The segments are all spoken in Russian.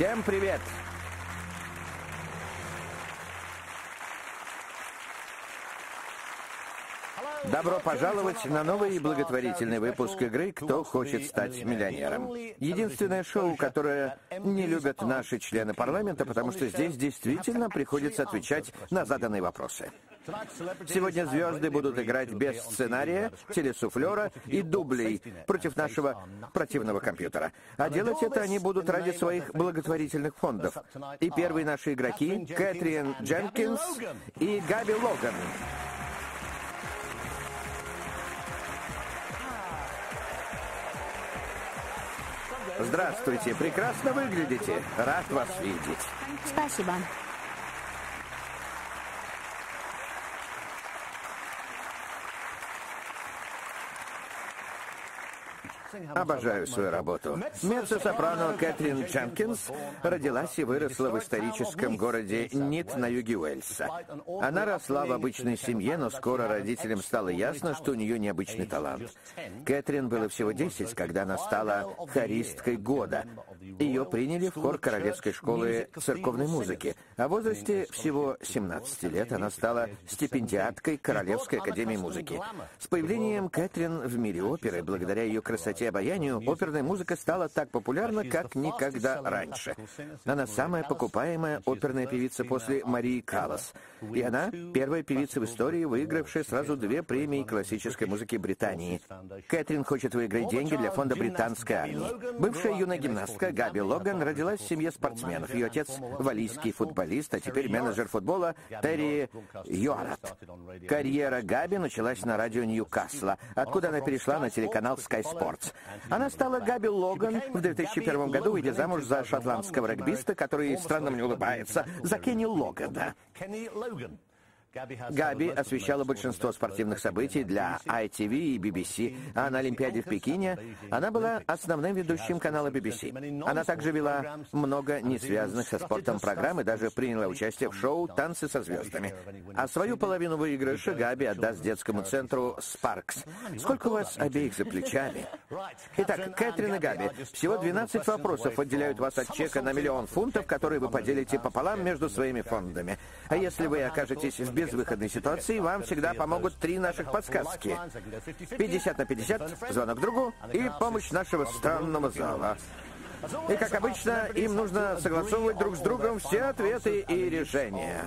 Всем привет! Добро пожаловать на новый благотворительный выпуск игры «Кто хочет стать миллионером». Единственное шоу, которое не любят наши члены парламента, потому что здесь действительно приходится отвечать на заданные вопросы. Сегодня звезды будут играть без сценария, телесуфлера и дублей против нашего противного компьютера. А делать это они будут ради своих благотворительных фондов. И первые наши игроки — Кэтрин Дженкинс и Габи Логан. Здравствуйте, прекрасно выглядите. Рад вас видеть. Спасибо. Обожаю свою работу. Меццо-сопрано Кэтрин Дженкинс родилась и выросла в историческом городе Нит на юге Уэльса. Она росла в обычной семье, но скоро родителям стало ясно, что у нее необычный талант. Кэтрин было всего 10, когда она стала хористкой года. Ее приняли в хор Королевской школы церковной музыки. А в возрасте всего 17 лет она стала стипендиаткой Королевской академии музыки. С появлением Кэтрин в мире оперы, благодаря ее красоте и обаянию, оперная музыка стала так популярна, как никогда раньше. Она самая покупаемая оперная певица после Марии Каллас. И она первая певица в истории, выигравшая сразу две премии классической музыки Британии. Кэтрин хочет выиграть деньги для фонда британской армии. Бывшая юная гимнастка Габи Логан родилась в семье спортсменов. Ее отец — валийский футболист, а теперь менеджер футбола Терри Юарат. Карьера Габи началась на радио Ньюкасла, откуда она перешла на телеканал Sky Sports. Она стала Габи Логан в 2001 году, выйдя замуж за шотландского регбиста, который странно мне улыбается, за Кенни Логана. Габи освещала большинство спортивных событий для ITV и BBC, а на Олимпиаде в Пекине она была основным ведущим канала BBC. Она также вела много не связанных со спортом программ и даже приняла участие в шоу «Танцы со звездами». А свою половину выигрыша Габи отдаст детскому центру «Спаркс». Сколько у вас обеих за плечами? Итак, Кэтрин и Габи, всего 12 вопросов отделяют вас от чека на миллион фунтов, который вы поделите пополам между своими фондами. А если вы окажетесь в безвыходной ситуации, вам всегда помогут три наших подсказки. 50 на 50, звонок другу и помощь нашего странного зала. И, как обычно, им нужно согласовывать друг с другом все ответы и решения.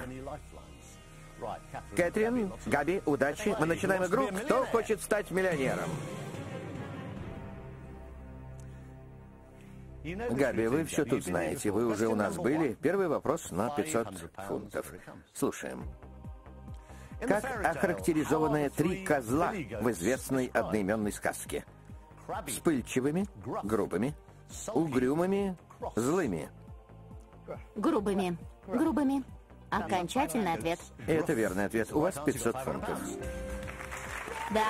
Кэтрин, Габи, удачи. Мы начинаем игру «Кто хочет стать миллионером?» Габи, вы все тут знаете. Вы уже у нас были. Первый вопрос на 500 фунтов. Слушаем. Как охарактеризованы три козла в известной одноименной сказке? Вспыльчивыми, грубыми, угрюмыми, злыми. Грубыми. Грубыми. Окончательный ответ. Это верный ответ. У вас 500 фунтов. Да.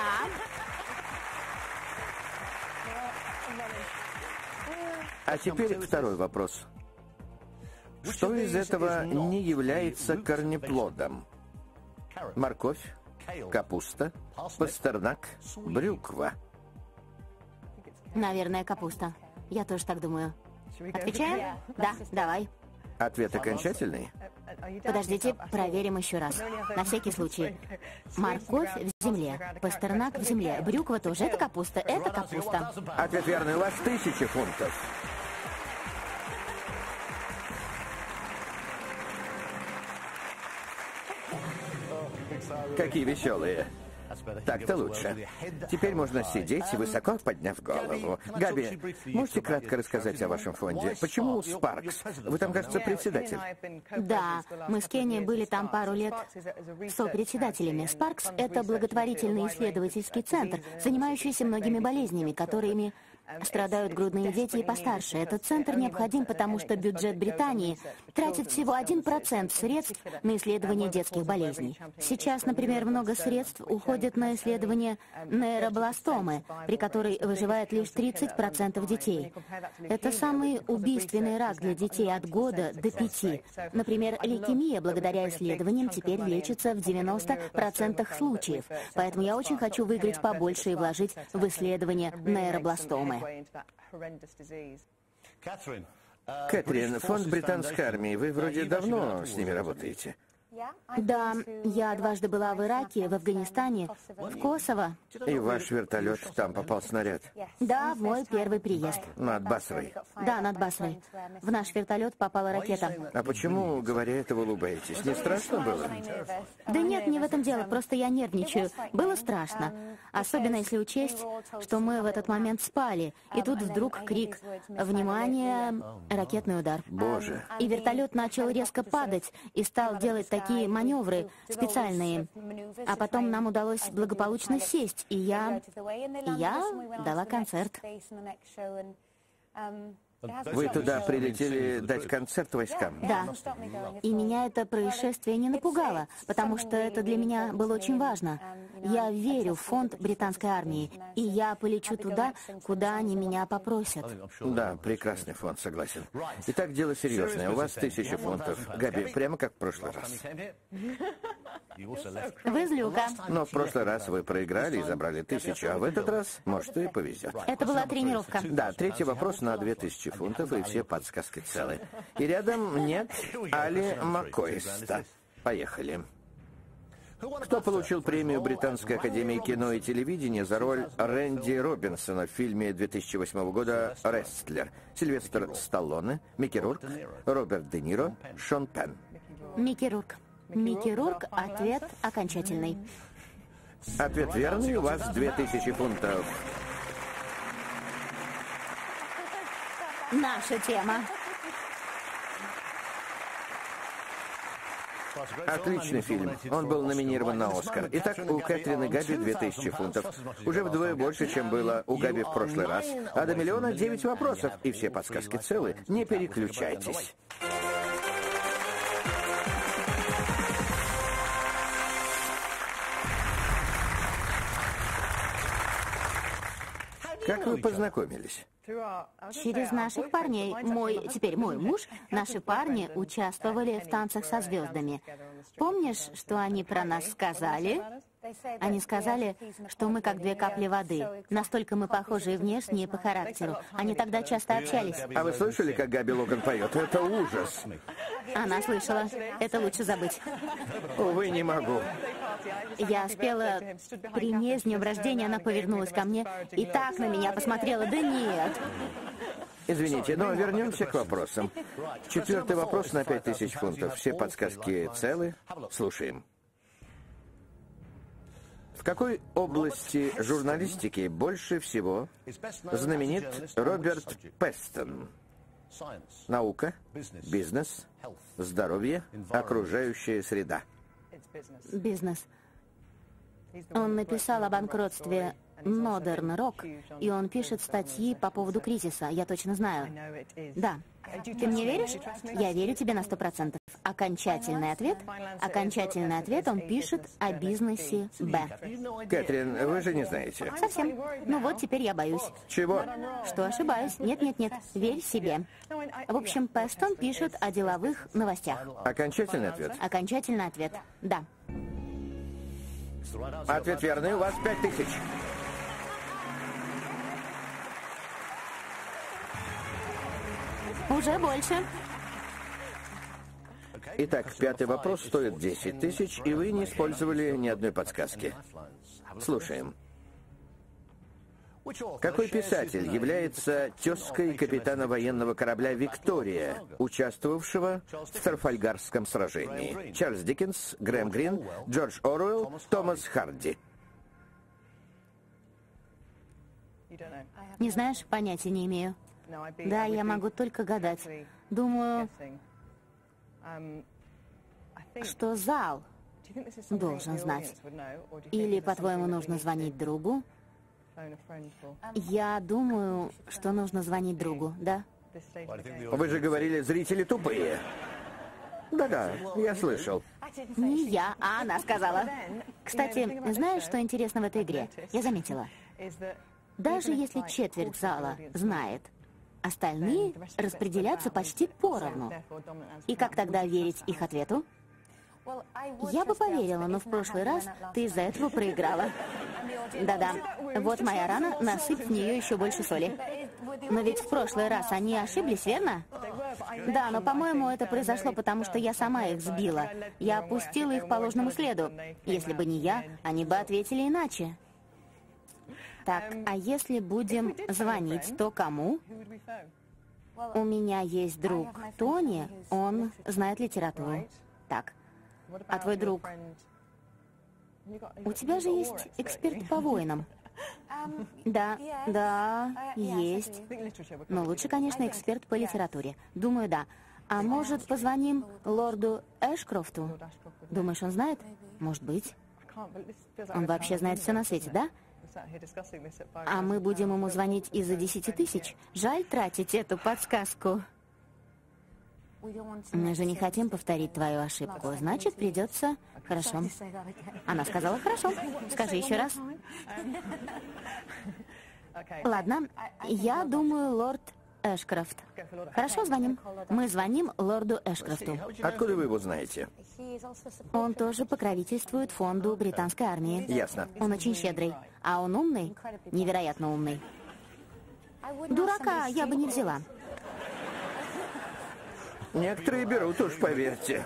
А теперь второй вопрос. Что из этого не является корнеплодом? Морковь, капуста, пастернак, брюква. Наверное, капуста. Я тоже так думаю. Отвечаем? Да, давай. Ответ окончательный? Подождите, проверим еще раз. На всякий случай. Морковь в земле, пастернак в земле, брюква тоже. Это капуста, это капуста. Ответ верный. У вас тысяча фунтов. Какие веселые. Так-то лучше. Теперь можно сидеть, высоко подняв голову. Габи, можете кратко рассказать о вашем фонде? Почему Спаркс? Вы там, кажется, председатель. Да, мы с Кенни были там пару лет сопредседателями. Спаркс — это благотворительный исследовательский центр, занимающийся многими болезнями, которыми Страдают грудные дети и постарше. Этот центр необходим, потому что бюджет Британии тратит всего 1% средств на исследование детских болезней. Сейчас, например, много средств уходит на исследование нейробластомы, при которой выживает лишь 30% детей. Это самый убийственный рак для детей от года до пяти. Например, лейкемия благодаря исследованиям теперь лечится в 90% случаев. Поэтому я очень хочу выиграть побольше и вложить в исследование нейробластомы. Кэтрин, фонд британской армии, вы вроде давно с ними работаете. Да, я дважды была в Ираке, в Афганистане, в Косово. И ваш вертолет, там попал снаряд? Да, в мой первый приезд. Над Басрой? Да, над Басрой. В наш вертолет попала ракета. А почему, говоря это, вы улыбаетесь? Не страшно было? Да нет, не в этом дело, просто я нервничаю. Было страшно. Особенно если учесть, что мы в этот момент спали, и тут вдруг крик «Внимание! Ракетный удар!» Боже! И вертолет начал резко падать и стал делать такие такие маневры специальные. А потом нам удалось благополучно сесть, и я... И я дала концерт. Вы туда прилетели дать концерт войскам? Да. И меня это происшествие не напугало, потому что это для меня было очень важно. Я верю в фонд британской армии, и я полечу туда, куда они меня попросят. Да, прекрасный фонд, согласен. Итак, дело серьезное. У вас тысяча фунтов. Габи, прямо как в прошлый раз. Вы злюка. Но в прошлый раз вы проиграли и забрали тысячу, а в этот раз, может, и повезет. Это была тренировка. Да, третий вопрос на две тысячи фунтов, и все подсказки целы. И рядом нет Али Маккойста. Поехали. Кто получил премию Британской академии кино и телевидения за роль Рэнди Робинсона в фильме 2008 года «Рестлер»? Сильвестр Сталлоне, Микки Рурк, Роберт Де Ниро, Шон Пен. Микки Рурк. Микки Рурк, ответ окончательный. Ответ верный, у вас 2000 фунтов. Наша тема. Отличный фильм. Он был номинирован на Оскар. Итак, у Кэтрин и Габи 2000 фунтов. Уже вдвое больше, чем было у Габи в прошлый раз. А до миллиона 9 вопросов. И все подсказки целы. Не переключайтесь. Как вы познакомились? Через наших парней. Мой, теперь мой муж, наши парни участвовали в танцах со звездами. Помнишь, что они про нас сказали? Они сказали, что мы как две капли воды. Настолько мы похожи внешне и по характеру. Они тогда часто общались. А вы слышали, как Габи Логан поет? Это ужас. Она слышала. Это лучше забыть. Увы, не могу. Я спела при ней с днем рождения, она повернулась ко мне и так на меня посмотрела. Да нет. Извините, но вернемся к вопросам. Четвертый вопрос на пять тысяч фунтов. Все подсказки целы? Слушаем. Какой области журналистики больше всего знаменит Роберт Пестон? Наука, бизнес, здоровье, окружающая среда. Бизнес. Он написал о банкротстве Modern Rock, и он пишет статьи по поводу кризиса, я точно знаю. Да. Ты мне веришь? Я верю тебе на сто процентов. Окончательный ответ? Окончательный ответ он пишет о бизнесе Б. Кэтрин, вы же не знаете. Совсем. Ну вот, теперь я боюсь. Чего? Что ошибаюсь? Нет-нет-нет. Верь себе. В общем, Пестон пишет о деловых новостях. Окончательный ответ? Окончательный ответ. Да. Ответ верный, у вас пять тысяч. Уже больше. Итак, пятый вопрос стоит 10 тысяч, и вы не использовали ни одной подсказки. Слушаем. Какой писатель является тезкой капитана военного корабля «Виктория», участвовавшего в Трафальгарском сражении? Чарльз Диккенс, Грэм Грин, Джордж Оруэлл, Томас Харди. Не знаешь, понятия не имею. Да, я могу только гадать. Думаю, что зал должен знать. Или, по-твоему, нужно звонить другу? Я думаю, что нужно звонить другу, да? Вы же говорили, зрители тупые. Да-да, я слышал. Не я, а она сказала. Кстати, знаешь, что интересно в этой игре? Я заметила. Даже если четверть зала знает, остальные распределятся почти поровну. И как тогда верить их ответу? Я бы поверила, но в прошлый раз ты из-за этого проиграла. Да-да. Вот моя рана, насыпь в нее еще больше соли. Но ведь в прошлый раз они ошиблись, верно? Да, но, по-моему, это произошло потому, что я сама их сбила. Я опустила их по ложному следу. Если бы не я, они бы ответили иначе. Так, а если будем звонить, то кому? У меня есть друг Тони, он знает литературу. Так, а твой друг? У тебя же есть эксперт по войнам. Да, да, есть. Но лучше, конечно, эксперт по литературе. Думаю, да. А может, позвоним лорду Эшкрофту? Думаешь, он знает? Может быть. Он вообще знает все на свете, да? А мы будем ему звонить из-за десяти тысяч? Жаль тратить эту подсказку. Мы же не хотим повторить твою ошибку. Значит, придется... Хорошо. Она сказала хорошо. Скажи еще раз. Ладно. Я думаю, лорд Эшкрофт. Хорошо, звоним. Мы звоним лорду Эшкрофту. Откуда вы его знаете? Он тоже покровительствует фонду британской армии. Ясно. Он очень щедрый. А он умный? Невероятно умный. Дурака я бы не взяла. Некоторые берут, уж поверьте.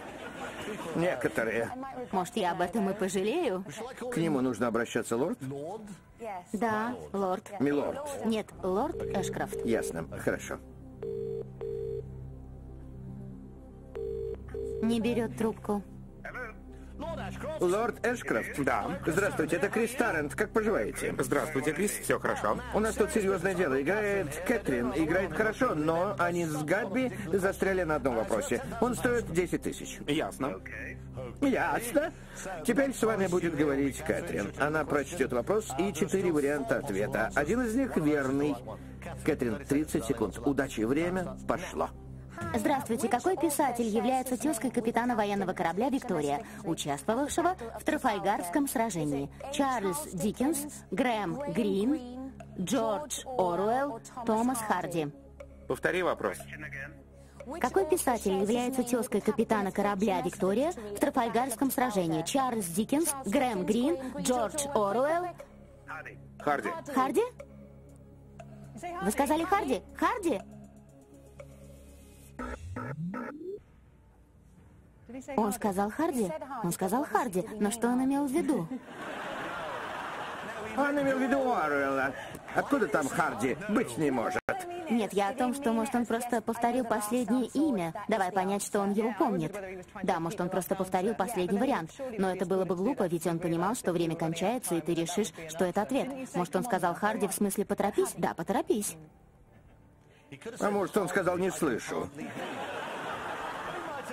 Некоторые. Может, я об этом и пожалею? К нему нужно обращаться, лорд? Да, лорд. Милорд. Нет, лорд Эшкрафт. Ясно, хорошо. Не берет трубку. Лорд Эшкрафт. Да. Здравствуйте, это Крис Таррент. Как поживаете? Здравствуйте, Крис. Все хорошо. У нас тут серьезное дело. Играет Кэтрин. Играет хорошо, но они с Габби застряли на одном вопросе. Он стоит 10 тысяч. Ясно. Ясно. Теперь с вами будет говорить Кэтрин. Она прочтет вопрос и четыре варианта ответа. Один из них верный. Кэтрин, 30 секунд. Удачи, время пошло. Здравствуйте. Какой писатель является тезкой капитана военного корабля «Виктория», участвовавшего в Трафальгарском сражении? Чарльз Диккенс, Грэм Грин, Джордж Оруэлл, Томас Харди. Повтори вопрос. Какой писатель является тезкой капитана корабля «Виктория» в Трафальгарском сражении? Чарльз Диккенс, Грэм Грин, Джордж Оруэлл, Харди. Харди? Вы сказали Харди? Харди? Он сказал Харди? Он сказал Харди, но что он имел в виду? Он имел в виду Уоррелла. Откуда там Харди? Быть не может. Нет, я о том, что, может, он просто повторил последнее имя. Давай понять, что он его помнит. Да, может, он просто повторил последний вариант. Но это было бы глупо, ведь он понимал, что время кончается, и ты решишь, что это ответ. Может, он сказал Харди в смысле «поторопись»? Да, поторопись. А может, он сказал «не слышу».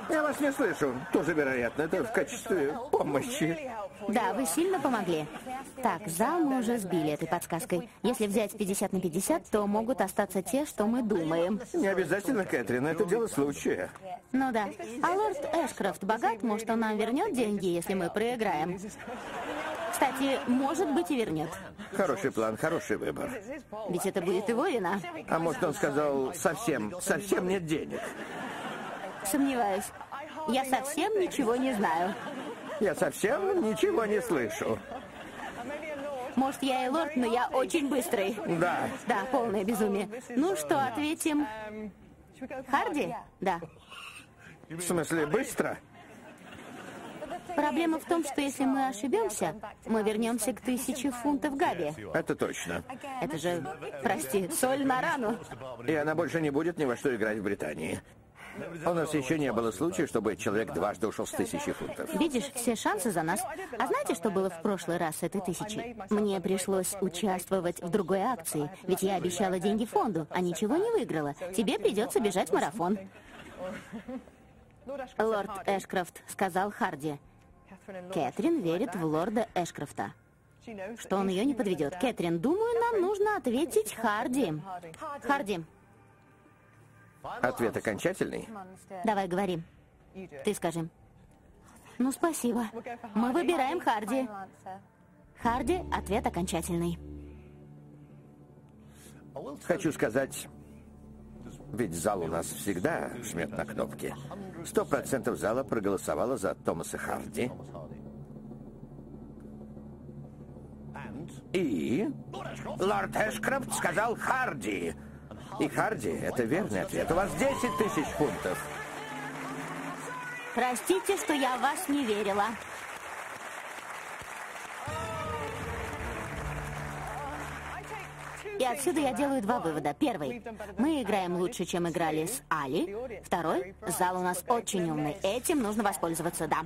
Я вас не слышу. Тоже вероятно. Это в качестве помощи. Да, вы сильно помогли. Так, зал мы уже сбили этой подсказкой. Если взять 50 на 50, то могут остаться те, что мы думаем. Не обязательно, Кэтрин. Это дело случая. Ну да. А лорд Эшкрафт богат, может, он нам вернет деньги, если мы проиграем. Кстати, может быть и вернет. Хороший план, хороший выбор. Ведь это будет его вина. А может, он сказал совсем, совсем нет денег. Сомневаюсь. Я совсем ничего не знаю. Я совсем ничего не слышу. Может, я и лорд, но я очень быстрый. Да. Да, полное безумие. Ну что, ответим? Харди? Да. В смысле, быстро? Проблема в том, что если мы ошибемся, мы вернемся к тысяче фунтов Габи. Это точно. Это же, прости, соль на рану. И она больше не будет ни во что играть в Британии. У нас еще не было случая, чтобы человек дважды ушел с тысячи фунтов. Видишь, все шансы за нас. А знаете, что было в прошлый раз с этой тысячей? Мне пришлось участвовать в другой акции, ведь я обещала деньги фонду, а ничего не выиграла. Тебе придется бежать марафон. Лорд Эшкрофт сказал Харди. Кэтрин верит в лорда Эшкрофта. Что он ее не подведет. Кэтрин, думаю, нам нужно ответить Харди. Харди, Ответ окончательный? давай говори. Ты скажи. Ну, спасибо. Мы выбираем Харди. Харди, ответ окончательный. Хочу сказать, ведь зал у нас всегда жмет на кнопки. Сто процентов зала проголосовало за Томаса Харди. И лорд Эшкрафт сказал Харди. И Харди — это верный ответ. У вас 10 тысяч фунтов. Простите, что я в вас не верила. И отсюда я делаю два вывода. Первый. Мы играем лучше, чем играли с Али. Второй. Зал у нас очень умный. Этим нужно воспользоваться, да.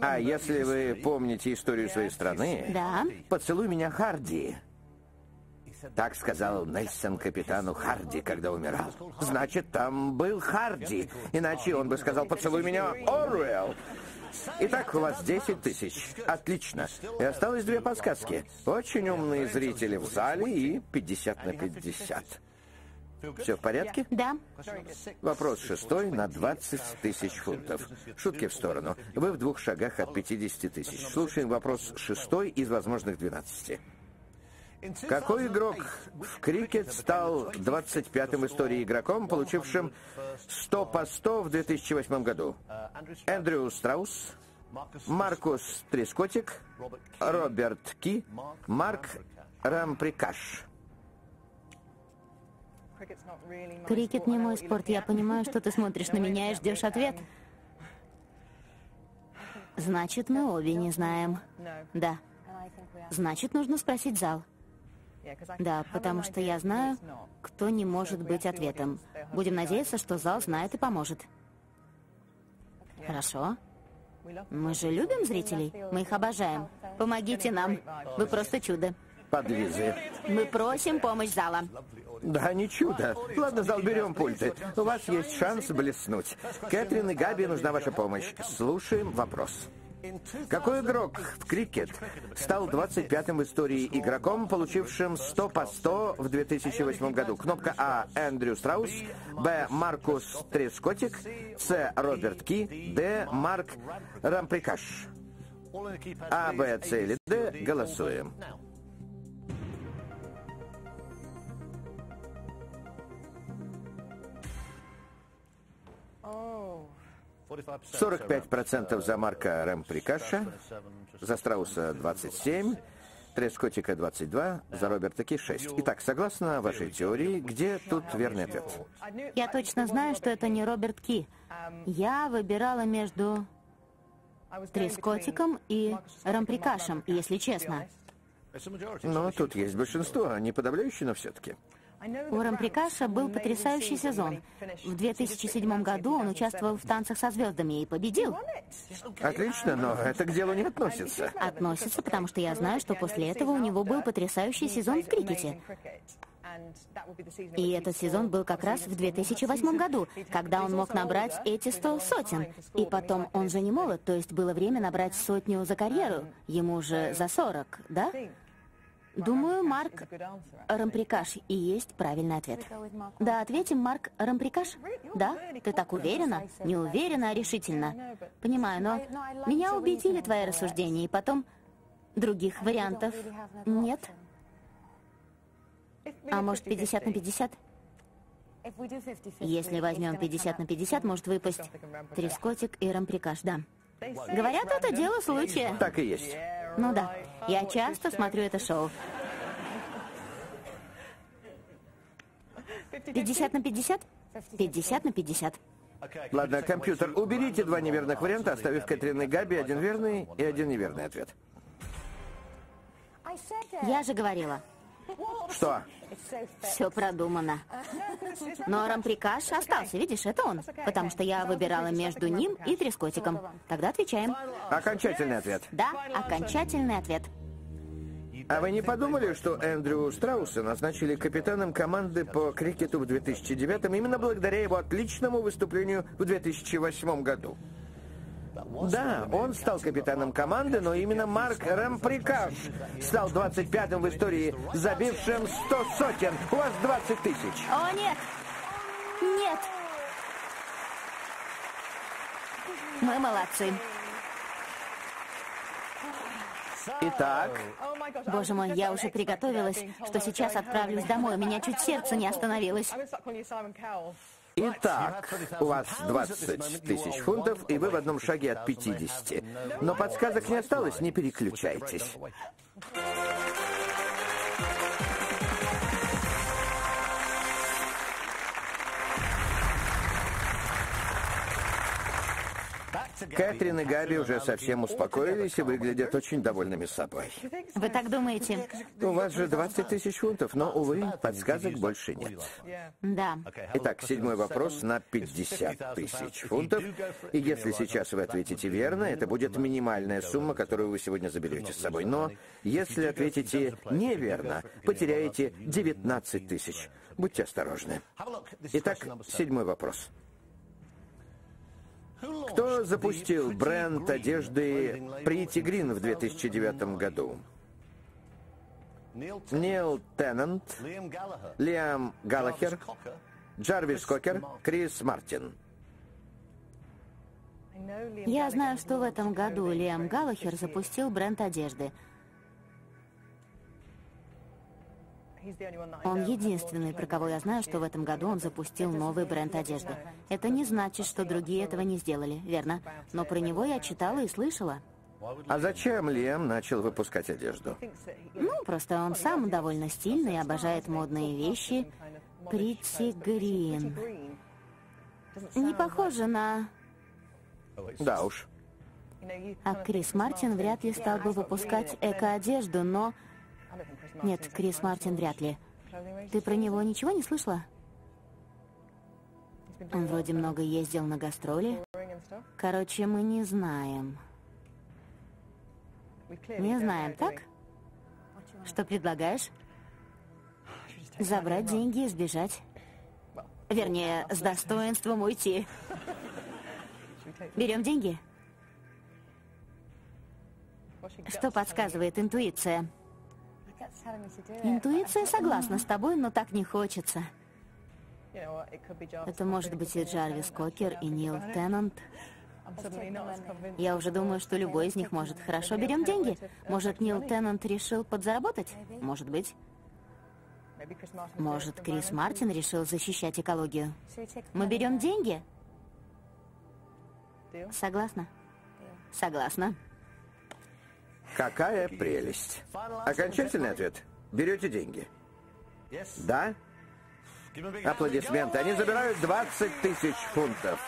А если вы помните историю своей страны... Да. Поцелуй меня, Харди. Так сказал Нельсон капитану Харди, когда умирал. Значит, там был Харди. Иначе он бы сказал, поцелуй меня, Оруэлл. Итак, у вас 10 тысяч. Отлично. И осталось две подсказки. Очень умные зрители в зале и 50 на 50. Все в порядке? Да. Вопрос шестой на 20 тысяч фунтов. Шутки в сторону. Вы в двух шагах от 50 тысяч. Слушаем вопрос шестой из возможных 12. Какой игрок в крикет стал 25-м в истории игроком, получившим 100 по 100 в 2008 году? Эндрю Страус, Маркус Трескотик, Роберт Ки, Марк Рамприкаш. Крикет не мой спорт. Я понимаю, что ты смотришь на меня и ждешь ответ. Значит, мы обе не знаем. Да. Значит, нужно спросить зал. Да, потому что я знаю, кто не может быть ответом. Будем надеяться, что зал знает и поможет. Хорошо. Мы же любим зрителей. Мы их обожаем. Помогите нам. Вы просто чудо. Подлизы. Мы просим помощь зала. Да, не чудо. Ладно, зал, берем пульты. У вас есть шанс блеснуть. Кэтрин и Габи нужна ваша помощь. Слушаем вопрос. Какой игрок в крикет стал 25-м в истории игроком, получившим 100 по 100 в 2008 году? Кнопка А. Эндрю Страус. Б. Маркус Трескотик. С. Роберт Ки. Д. Марк Рамприкаш. А, Б, С или Д. Голосуем. 45% за Марка Ремприкаша, за Страуса 27, Трескотика 22, за Роберта Ки 6. Итак, согласно вашей теории, где тут верный ответ? Я точно знаю, что это не Роберт Ки. Я выбирала между Трескотиком и Рамприкашем, если честно. Но тут есть большинство, не подавляющее, но все-таки. У Рамприкаша был потрясающий сезон. В 2007 году он участвовал в «Танцах со звездами» и победил. Отлично, но это к делу не относится. Относится, потому что я знаю, что после этого у него был потрясающий сезон в крикете. И этот сезон был как раз в 2008 году, когда он мог набрать эти 100 сотен. И потом он же не молод, то есть было время набрать сотню за карьеру. Ему же за 40, да? Думаю, Марк Рамприкаш и есть правильный ответ. Да, ответим, Марк Рамприкаш? Да? Ты так уверена? Не уверена, а решительно. Понимаю, но меня убедили твои рассуждения, и потом других вариантов нет. А может, 50 на 50? Если возьмем 50 на 50, может выпасть Трескотик и Рамприкаш, да. Говорят, это дело случая. Так и есть. Ну да, я часто смотрю это шоу. 50 на 50? 50 на 50. Ладно, компьютер, уберите два неверных варианта, оставив Кэтрин и Габи один верный и один неверный ответ. Я же говорила. Что? Все продумано. Но Рамприкаш остался, видишь, это он. Потому что я выбирала между ним и Трескотиком. Тогда отвечаем. Окончательный ответ. Да, окончательный ответ. А вы не подумали, что Эндрю Страуса назначили капитаном команды по крикету в 2009 именно благодаря его отличному выступлению в 2008 году? Да, он стал капитаном команды, но именно Марк Рамприкаш стал 25-м в истории, забившим 100 сотен. У вас 20 тысяч. О, нет! Нет! Мы молодцы. Итак, Боже мой, я уже приготовилась, что сейчас отправлюсь домой. У меня чуть сердце не остановилось. Итак, у вас 20 тысяч фунтов, и вы в одном шаге от 50. Но подсказок не осталось, не переключайтесь. Кэтрин и Габи уже совсем успокоились и выглядят очень довольными собой. Вы так думаете? У вас же 20 тысяч фунтов, но, увы, подсказок больше нет. Да. Итак, седьмой вопрос на 50 тысяч фунтов. И если сейчас вы ответите верно, это будет минимальная сумма, которую вы сегодня заберете с собой. Но если ответите неверно, потеряете 19 тысяч. Будьте осторожны. Итак, седьмой вопрос. Кто запустил бренд одежды Pretty Green в 2009 году? Нил Теннант, Лиам Галлахер, Джарвис Кокер, Крис Мартин. Я знаю, что в этом году Лиам Галлахер запустил бренд одежды. Он единственный, про кого я знаю, что в этом году он запустил новый бренд одежды. Это не значит, что другие этого не сделали, верно? Но про него я читала и слышала. А зачем Лиам начал выпускать одежду? Ну, просто он сам довольно стильный, обожает модные вещи. Притти Грин. Не похоже на... Да уж. А Крис Мартин вряд ли стал бы выпускать эко-одежду, но... Нет, Крис Мартин вряд ли. Ты про него ничего не слышала? Он вроде много ездил на гастроли. Короче, мы не знаем. Не знаем, так? Что предлагаешь? Забрать деньги и сбежать. Вернее, с достоинством уйти. Берем деньги? Что подсказывает интуиция? Интуиция согласна с тобой, но так не хочется. Это может быть и Джарвис Кокер, и Нил Теннант. Я уже думаю, что любой из них может. Хорошо, берем деньги. Может, Нил Теннант решил подзаработать? Может быть. Может, Крис Мартин решил защищать экологию? Мы берем деньги? Согласна? Согласна. Какая прелесть. Окончательный ответ. Берете деньги? Да? Аплодисменты. Они забирают 20 тысяч фунтов.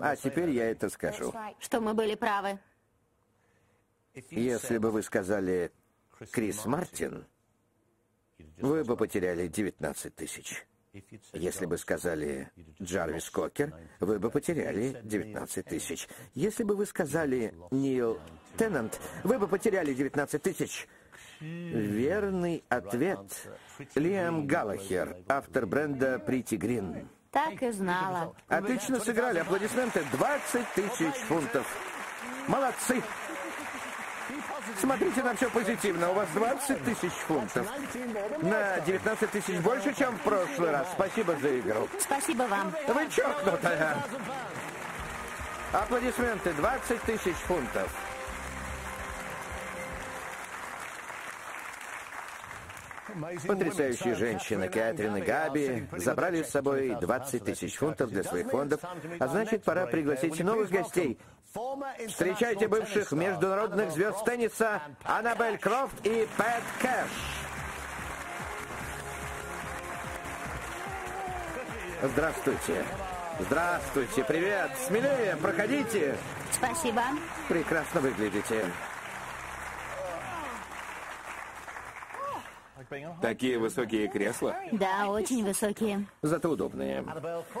А теперь я это скажу. Что мы были правы. Если бы вы сказали Крис Мартин, вы бы потеряли 19 тысяч. Если бы сказали Джарвис Кокер, вы бы потеряли 19 тысяч. Если бы вы сказали Нил Теннант, вы бы потеряли 19 тысяч. Верный ответ. Лиам Галлахер, автор бренда Pretty Green. Так и знала. Отлично сыграли. Аплодисменты. 20 тысяч фунтов. Молодцы. Смотрите на все позитивно. У вас 20 тысяч фунтов. На 19 тысяч больше, чем в прошлый раз. Спасибо за игру. Спасибо вам. Вы чокнутая. Аплодисменты. 20 тысяч фунтов. Потрясающие женщины Кэтрин и Габи забрали с собой 20 тысяч фунтов для своих фондов, а значит, пора пригласить новых гостей. Встречайте бывших международных звезд тенниса Аннабель Крофт и Пэт Кэш. Здравствуйте. Здравствуйте, привет. Смелее, проходите. Спасибо. Прекрасно выглядите. Такие высокие кресла. Да, очень высокие. Зато удобные.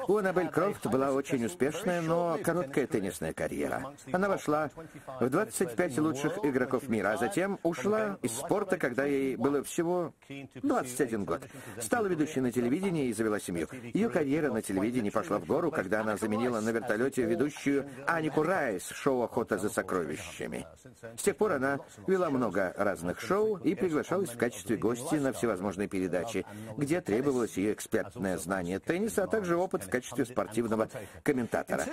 У Аннабель Крофт была очень успешная, но короткая теннисная карьера. Она вошла в 25 лучших игроков мира, а затем ушла из спорта, когда ей было всего 21 год. Стала ведущей на телевидении и завела семью. Ее карьера на телевидении пошла в гору, когда она заменила на вертолете ведущую Анику Райс шоу «Охота за сокровищами». С тех пор она вела много разных шоу и приглашалась в качестве гостя на всевозможные передачи, где требовалось ее экспертное знание тенниса, а также опыт в качестве спортивного комментатора.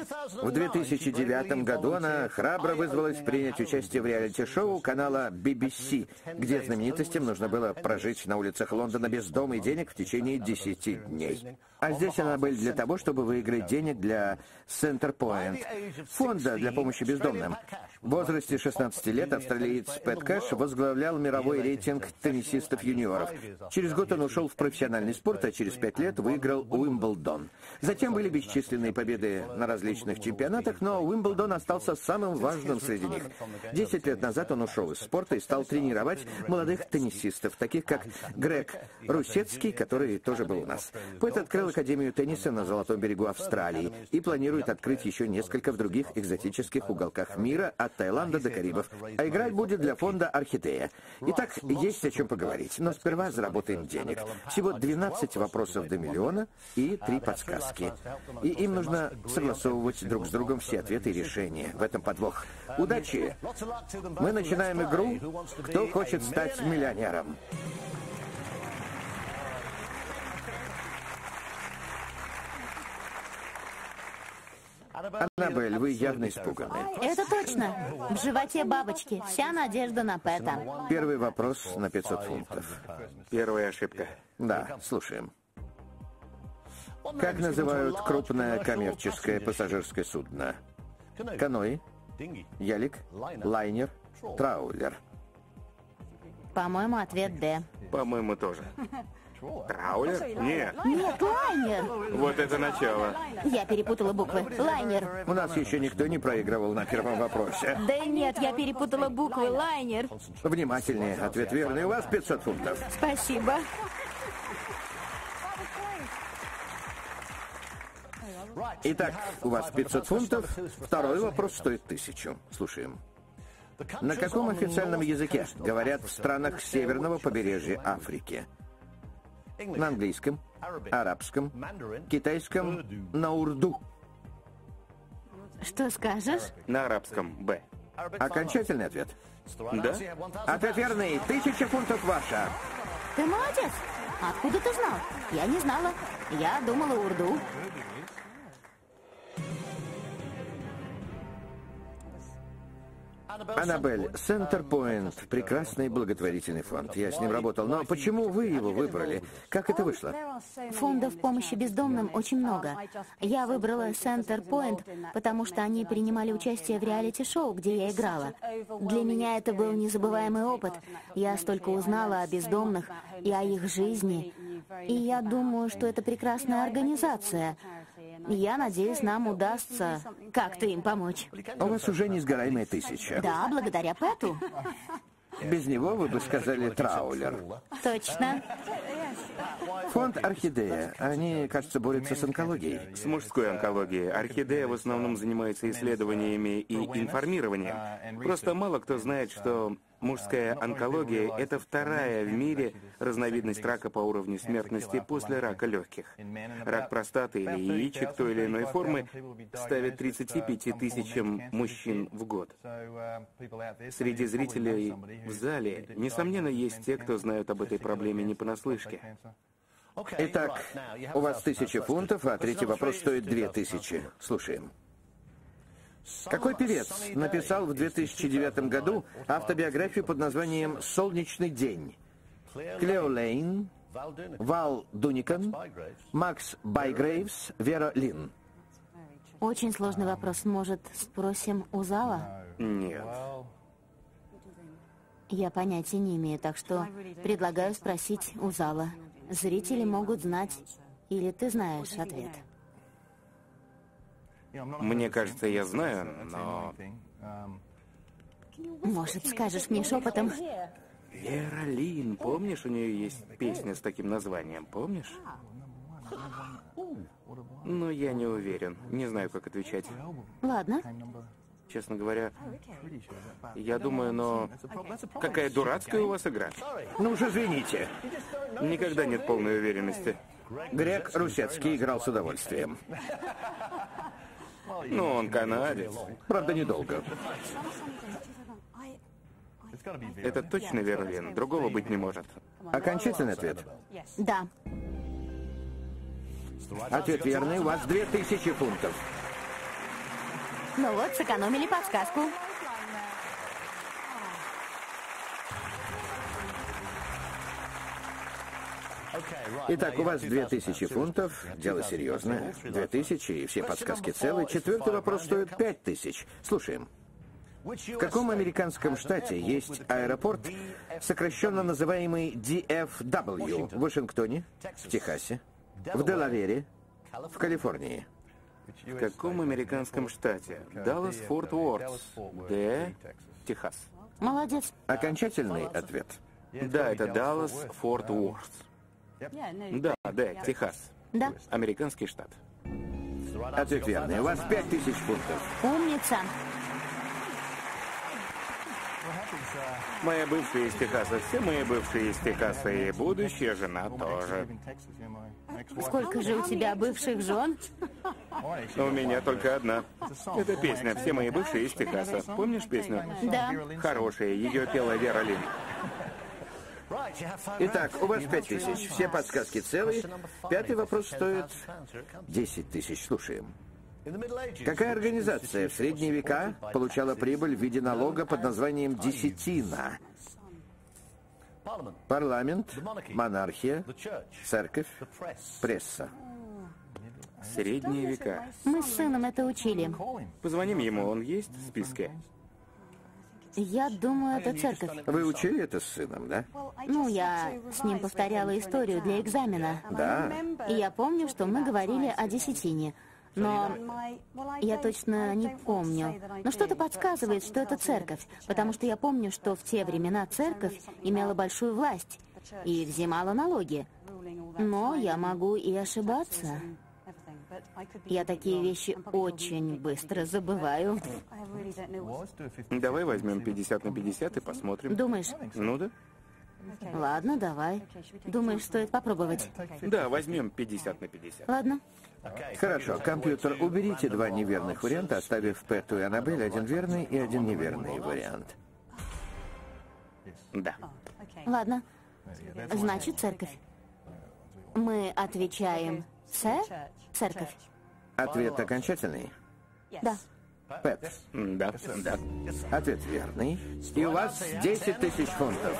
В 2009 году она храбро вызвалась принять участие в реалити-шоу канала BBC, где знаменитостям нужно было прожить на улицах Лондона без дома и денег в течение 10 дней. А здесь она была для того, чтобы выиграть денег для Centerpoint, фонда для помощи бездомным. В возрасте 16 лет австралиец Пэт Кэш возглавлял мировой рейтинг теннисистов-юниоров. Через год он ушел в профессиональный спорт, а через пять лет выиграл Уимблдон. Затем были бесчисленные победы на различных чемпионатах, но Уимблдон остался самым важным среди них. Десять лет назад он ушел из спорта и стал тренировать молодых теннисистов, таких как Грег Русецкий, который тоже был у нас. Пэт открыл Академию тенниса на Золотом берегу Австралии и планирует открыть еще несколько в других экзотических уголках мира, от Таиланда до Карибов. А играть будет для фонда «Орхидея». Итак, есть о чем поговорить, но сперва заработаем денег. Всего 12 вопросов до миллиона и три подсказки. И им нужно согласовывать друг с другом все ответы и решения. В этом подвох. Удачи! Мы начинаем игру «Кто хочет стать миллионером?» Аннабель, вы явно испуганы. Это точно. В животе бабочки. Вся надежда на Пэта. Первый вопрос на 500 фунтов. Первая ошибка. Да, слушаем. Как называют крупное коммерческое пассажирское судно? Каноэ, ялик, лайнер, траулер. По-моему, ответ «Д». По-моему, тоже. Траулер? Нет. Нет, лайнер. Вот это начало. Я перепутала буквы. Лайнер. У нас еще никто не проигрывал на первом вопросе. Да нет, я перепутала буквы. Лайнер. Внимательнее. Ответ верный. У вас 500 фунтов. Спасибо. Итак, у вас 500 фунтов. Второй вопрос стоит тысячу. Слушаем. На каком официальном языке говорят в странах северного побережья Африки? На английском, арабском, китайском, на урду. Что скажешь? На арабском. Б. Окончательный ответ. Да? Ответ верный. Тысяча фунтов ваша. Ты молодец. Откуда ты знал? Я не знала. Я думала урду. Аннабель, Centerpoint — прекрасный благотворительный фонд. Я с ним работал. Но почему вы его выбрали? Как это вышло? Фондов помощи бездомным очень много. Я выбрала Point, потому что они принимали участие в реалити-шоу, где я играла. Для меня это был незабываемый опыт. Я столько узнала о бездомных и о их жизни. И я думаю, что это прекрасная организация. Я надеюсь, нам удастся как-то им помочь. У вас уже несгораемая тысяча. Да, благодаря Пэту. Без него вы бы сказали траулер. Точно. Фонд «Орхидея». Они, кажется, борются с онкологией. С мужской онкологией. Орхидея в основном занимается исследованиями и информированием. Просто мало кто знает, что мужская онкология – это вторая в мире разновидность рака по уровню смертности после рака легких. Рак простаты или яичек той или иной формы ставит 35 тысячам мужчин в год. Среди зрителей в зале, несомненно, есть те, кто знают об этой проблеме не понаслышке. Итак, у вас тысяча фунтов, а третий вопрос стоит две тысячи. Слушаем. Какой певец написал в 2009 году автобиографию под названием «Солнечный день»? Клео Лейн, Вал Дуникан, Макс Байгрейвс, Вера Лин. Очень сложный вопрос. Может, спросим у зала? Нет. Я понятия не имею, так что предлагаю спросить у зала. Зрители могут знать, или ты знаешь ответ. Мне кажется, я знаю, но... Может, скажешь мне шепотом? Вера Лин, помнишь, у нее есть песня с таким названием, помнишь? Но я не уверен, не знаю, как отвечать. Ладно. Честно говоря, я думаю, но... Какая дурацкая у вас игра. Ну уж извините. Никогда нет полной уверенности. Грег Русецкий играл с удовольствием. Ну, он канадец. Правда, недолго. Это точно Верлин, другого быть не может. Окончательный ответ? Да. Ответ верный, у вас 2000 фунтов. Ну вот, сэкономили подсказку. Итак, у вас 2000 фунтов, дело серьезное. 2000 и все подсказки целы. Четвертый вопрос стоит 5000. Слушаем. В каком американском штате есть аэропорт, сокращенно называемый DFW? В Вашингтоне, в Техасе, в Делавере, в Калифорнии. В каком американском штате? Даллас, Форт Уортс, Д, Техас. Молодец. Окончательный ответ. Да, это Даллас, Форт Уортс. Да, да, Техас. Да. Американский штат. Ответ верный. У вас 5000 фунтов. Умница. Моя бывшая из Техаса, все мои бывшие из Техаса, и будущая жена тоже. Сколько же у тебя бывших жен? У меня только одна. Это песня «Все мои бывшие из Техаса». Помнишь песню? Да. Хорошая, ее пела Вера Лин. Итак, у вас 5000. Все подсказки целые. Пятый вопрос стоит 10 тысяч. Слушаем. Какая организация в средние века получала прибыль в виде налога под названием «десятина»? Парламент, монархия, церковь, пресса. Средние века. Мы с сыном это учили. Позвоним ему, он есть в списке? Я думаю, это церковь. Вы учили это с сыном, да? Ну, я с ним повторяла историю для экзамена. Да. И я помню, что мы говорили о десятине. Но я точно не помню. Но что-то подсказывает, что это церковь, потому что я помню, что в те времена церковь имела большую власть и взимала налоги. Но я могу и ошибаться. Я такие вещи очень быстро забываю. Давай возьмем 50 на 50 и посмотрим. Думаешь? Ну да. Ладно, давай. Думаешь, стоит попробовать? Да, возьмем 50 на 50. Ладно. Хорошо, компьютер, уберите два неверных варианта, оставив Пэту и Аннабель один верный и один неверный вариант. Да. Ладно. Значит, церковь. Мы отвечаем «С» — церковь. Ответ окончательный? Да. Пэт. Да, да. Ответ верный. И у вас 10 тысяч фунтов.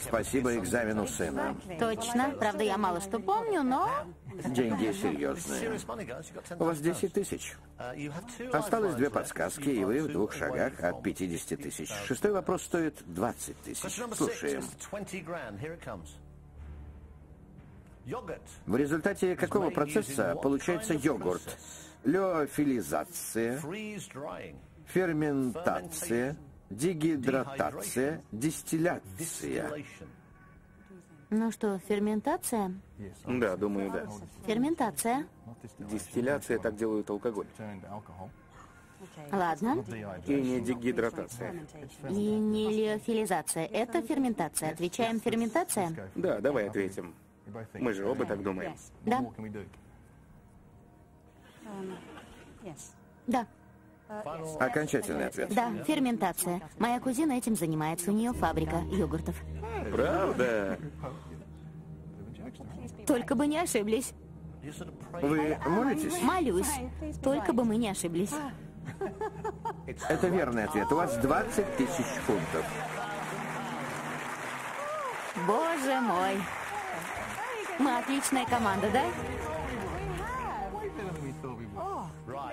Спасибо экзамену сына. Точно. Правда, я мало что помню, но... Деньги серьезные. У вас 10 тысяч. Осталось две подсказки, и вы в двух шагах от 50 тысяч. Шестой вопрос стоит 20 тысяч. Слушаем. В результате какого процесса получается йогурт? Леофилизация, ферментация, дегидратация, дистилляция. Ну что, ферментация? Да, думаю, да. Ферментация. Дистилляция, так делают алкоголь. Ладно. И не дегидратация. И не леофилизация. Это ферментация. Отвечаем ферментация? Да, давай ответим. Мы же оба так думаем. Да. Да. Окончательный ответ. Да, ферментация. Моя кузина этим занимается. У нее фабрика йогуртов. Правда? Только бы не ошиблись. Вы молитесь? Молюсь. Только бы мы не ошиблись. Это верный ответ. У вас 20 тысяч фунтов. Боже мой. Мы отличная команда, да?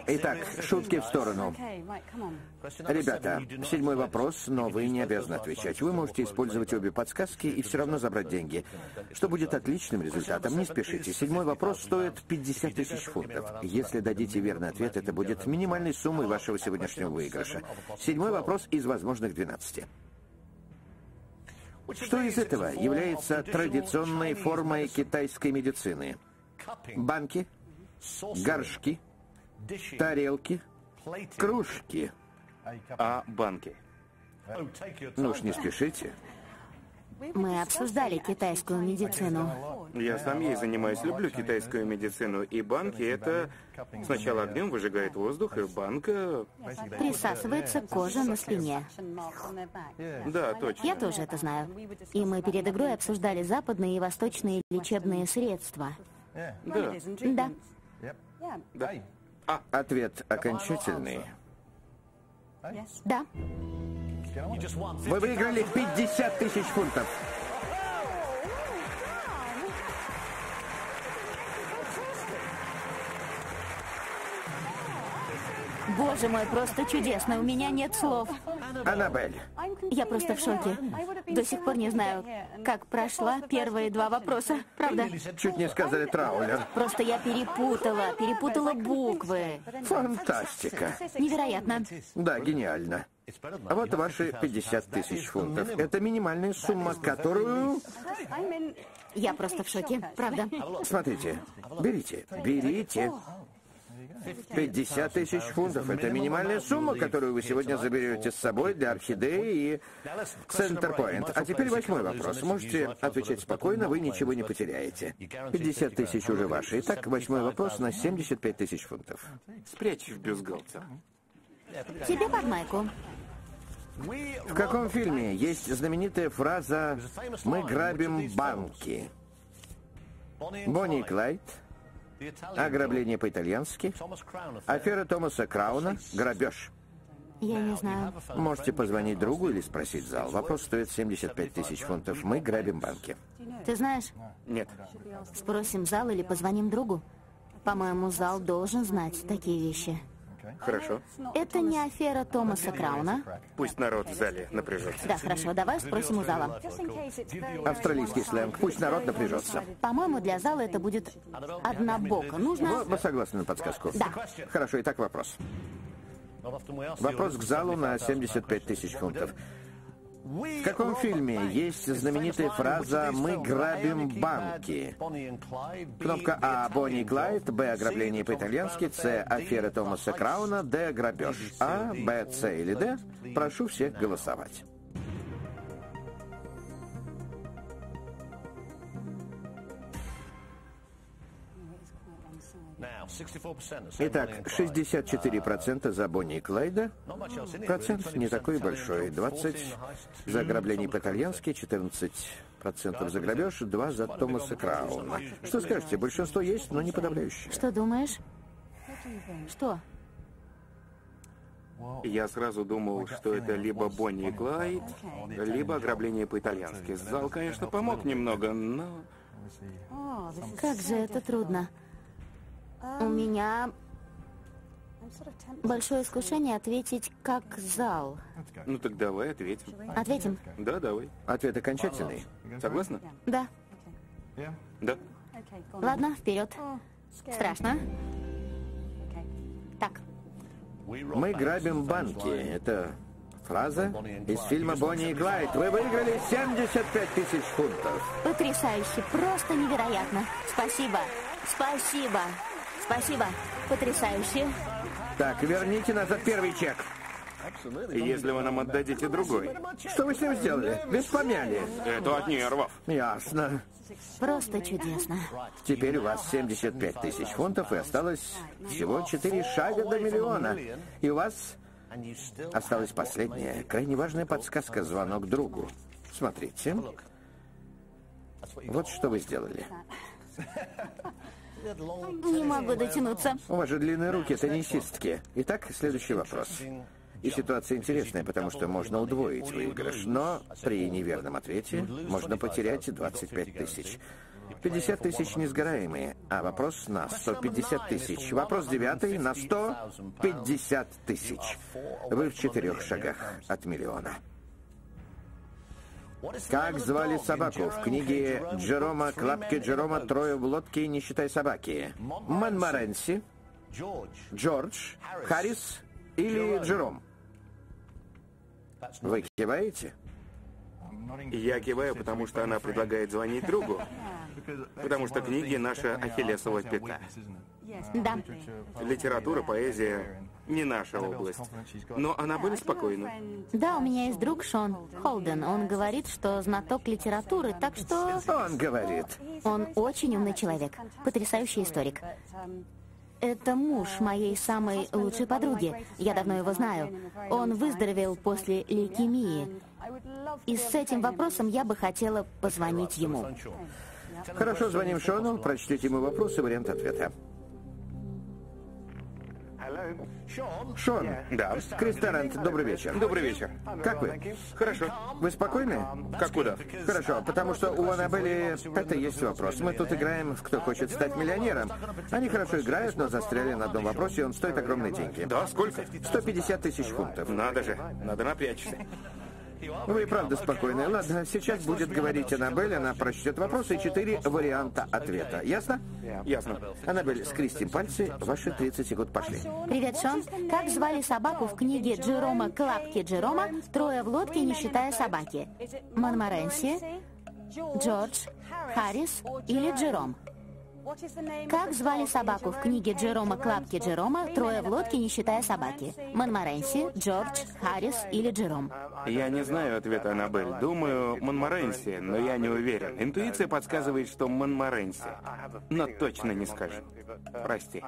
Итак, шутки в сторону. Ребята, седьмой вопрос, но вы не обязаны отвечать. Вы можете использовать обе подсказки и все равно забрать деньги. Что будет отличным результатом, не спешите. Седьмой вопрос стоит 50 тысяч фунтов. Если дадите верный ответ, это будет минимальной суммой вашего сегодняшнего выигрыша. Седьмой вопрос из возможных 12. Что из этого является традиционной формой китайской медицины? Банки, горшки, тарелки, кружки. А банки? Ну уж не спешите. Мы обсуждали китайскую медицину. Я сам ей занимаюсь, люблю китайскую медицину. И банки это сначала огнем выжигает воздух, и банка... Присасывается кожа на спине. Да, точно. Я тоже это знаю. И мы перед игрой обсуждали западные и восточные лечебные средства. Да. Да. Да. Ответ окончательный. Да. Вы выиграли 50 тысяч фунтов. Боже мой, просто чудесно. У меня нет слов. Аннабель, Я просто в шоке. До сих пор не знаю, как прошла первые два вопроса. Правда? чуть не сказали траулер. Просто я перепутала, перепутала буквы. Фантастика. Невероятно. Да, гениально. А вот ваши 50 тысяч фунтов. Это минимальная сумма, которую... Я просто в шоке. Правда. Смотрите, берите, берите. 50 тысяч фунтов – это минимальная сумма, которую вы сегодня заберете с собой для Орхидеи и Центерпоинт. А теперь восьмой вопрос. Можете отвечать спокойно, вы ничего не потеряете. 50 тысяч уже ваши. Итак, восьмой вопрос на 75 тысяч фунтов. Спрячь в бюстгальтер. Тебе под майку. В каком фильме есть знаменитая фраза «Мы грабим банки»? Бонни и Клайд, ограбление по-итальянски, афера Томаса Крауна, грабеж. Я не знаю. Можете позвонить другу или спросить зал. Вопрос стоит 75 тысяч фунтов. Мы грабим банки. Ты знаешь, Нет. спросим зал или позвоним другу? По-моему, зал должен знать такие вещи. Хорошо. Это не афера Томаса Крауна. Пусть народ в зале напряжется. Да, хорошо, давай спросим у зала. Австралийский сленг. Пусть народ напряжется. По-моему, для зала это будет однобоко. Нужно... Вы, вы согласны на подсказку? Да. Хорошо, итак вопрос. Вопрос к залу на 75 тысяч фунтов. В каком фильме есть знаменитая фраза «Мы грабим банки»? Кнопка А. Бонни и Клайд. Б. Ограбление по-итальянски. С. Афера Томаса Крауна. Д. Грабеж. А, Б, С или Д? Прошу всех голосовать. Итак, 64% за Бонни и Клайда. Процент не такой большой. 20 за ограбление по-итальянски, 14% за грабеж, 2 за Томаса Крауна. Что скажете? Большинство есть, но не подавляющее. Что думаешь? Что? Я сразу думал, что это либо Бонни и Клайд, либо ограбление по-итальянски. Зал, конечно, помог немного, но... Как же это трудно. У меня большое искушение ответить как зал. Ну так давай ответим. Ответим? Да, давай. Ответ окончательный. Согласна? Да. Да. Ладно, вперед. Страшно? Так. Мы грабим банки. Это фраза из фильма «Бонни и Клайд». Вы выиграли 75 тысяч фунтов. Потрясающе, просто невероятно. Спасибо. Спасибо. Спасибо. Потрясающе. Так, верните назад первый чек. Если вы нам отдадите другой. Что вы с ним сделали? Без помяли. Это от нервов. Ясно. Просто чудесно. Теперь у вас 75 тысяч фунтов, и осталось всего 4 шага до миллиона. И у вас осталась последняя, крайне важная подсказка, звонок другу. Смотрите. Вот что вы сделали. Не могу дотянуться. У вас же длинные руки, теннисистки. Итак, следующий вопрос. И ситуация интересная, потому что можно удвоить выигрыш, но при неверном ответе можно потерять 25 тысяч. 50 тысяч несгораемые, а вопрос на 150 тысяч. Вопрос девятый на 150 тысяч. Вы в четырех шагах от миллиона. Как звали собаку в книге Джерома Клапки Джерома «Трое в лодке, не считай собаки»? Монморенси, Джордж, Харрис или Джером? Вы киваете? Я киваю, потому что она предлагает звонить другу. Потому что книги — наша ахиллесова пята. Да. Литература, поэзия. Не наша область. Но она была спокойна. Да, у меня есть друг Шон Холден. Он говорит, что знаток литературы, так что... Он говорит. Он очень умный человек, потрясающий историк. Это муж моей самой лучшей подруги. Я давно его знаю. Он выздоровел после лейкемии. И с этим вопросом я бы хотела позвонить ему. Хорошо, звоним Шону, прочтите ему вопрос и вариант ответа. Шон. Да. Крис Таррент, добрый вечер. Добрый вечер. Как вы? Хорошо. Вы спокойны? Как куда? Хорошо, потому что у Аннабели это есть вопрос. Мы тут играем в «Кто хочет стать миллионером». Они хорошо играют, но застряли на одном вопросе, и он стоит огромные деньги. Да, сколько? 150 тысяч фунтов. Надо же, надо напрячься. Вы и правда спокойны. Ладно, сейчас будет говорить Аннабель, она прочтет вопросы и четыре варианта ответа. Ясно? Ясно. Аннабель, скрестим пальцы, ваши 30 секунд пошли. Привет, Шон. Как звали собаку в книге Джерома Клапки Джерома «Трое в лодке, не считая собаки»? Монморенси, Джордж, Харрис или Джером? Как звали собаку в книге Джерома Клапки Джерома «Трое в лодке, не считая собаки»? Монморенси, Джордж, Харрис или Джером? Я не знаю ответа, Аннабель. Думаю, Монморенси, но я не уверен. Интуиция подсказывает, что Монморенси. Но точно не скажу. Прости.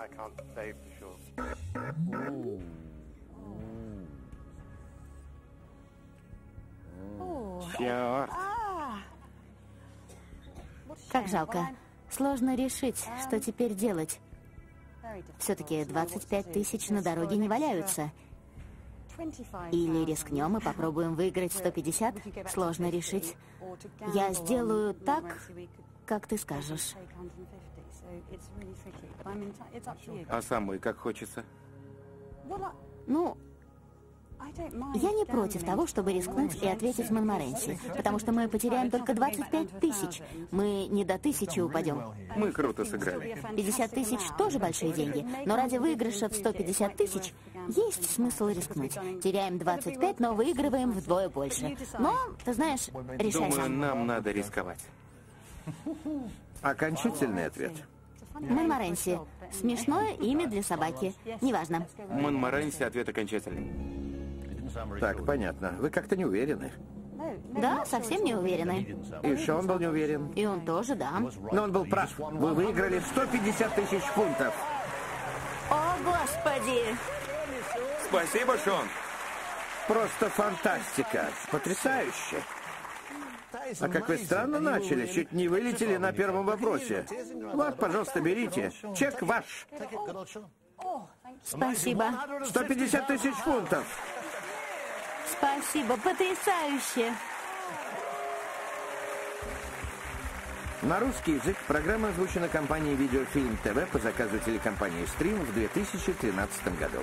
Черт. Как жалко. Сложно решить, что теперь делать. Все-таки 25 тысяч на дороге не валяются. Или рискнем и попробуем выиграть 150? Сложно решить. Я сделаю так, как ты скажешь. А самой как хочется? Ну, я не против того, чтобы рискнуть и ответить Монморенси, потому что мы потеряем только 25 тысяч. Мы не до тысячи упадем. Мы круто сыграли. 50 тысяч тоже большие деньги, но ради выигрыша в 150 тысяч есть смысл рискнуть. Теряем 25, но выигрываем вдвое больше. Но, ты знаешь, решай Думаю, сам. нам надо рисковать. Окончательный ответ. Монморенси. Смешное имя для собаки. Неважно. Монморенси ответ окончательный. Так, понятно. Вы как-то не уверены. Да, совсем не уверены. И Шон был не уверен. И он тоже, да. Но он был прав. Вы выиграли 150 тысяч фунтов. О, Господи! Спасибо, Шон. Просто фантастика. Потрясающе. А как вы странно начали, чуть не вылетели на первом вопросе. Вот, пожалуйста, берите. Чек ваш. Спасибо. 150 тысяч фунтов. Спасибо. Потрясающе. На русский язык программа озвучена компанией «Видеофильм ТВ» по заказу телекомпании «Стрим» в 2013 году.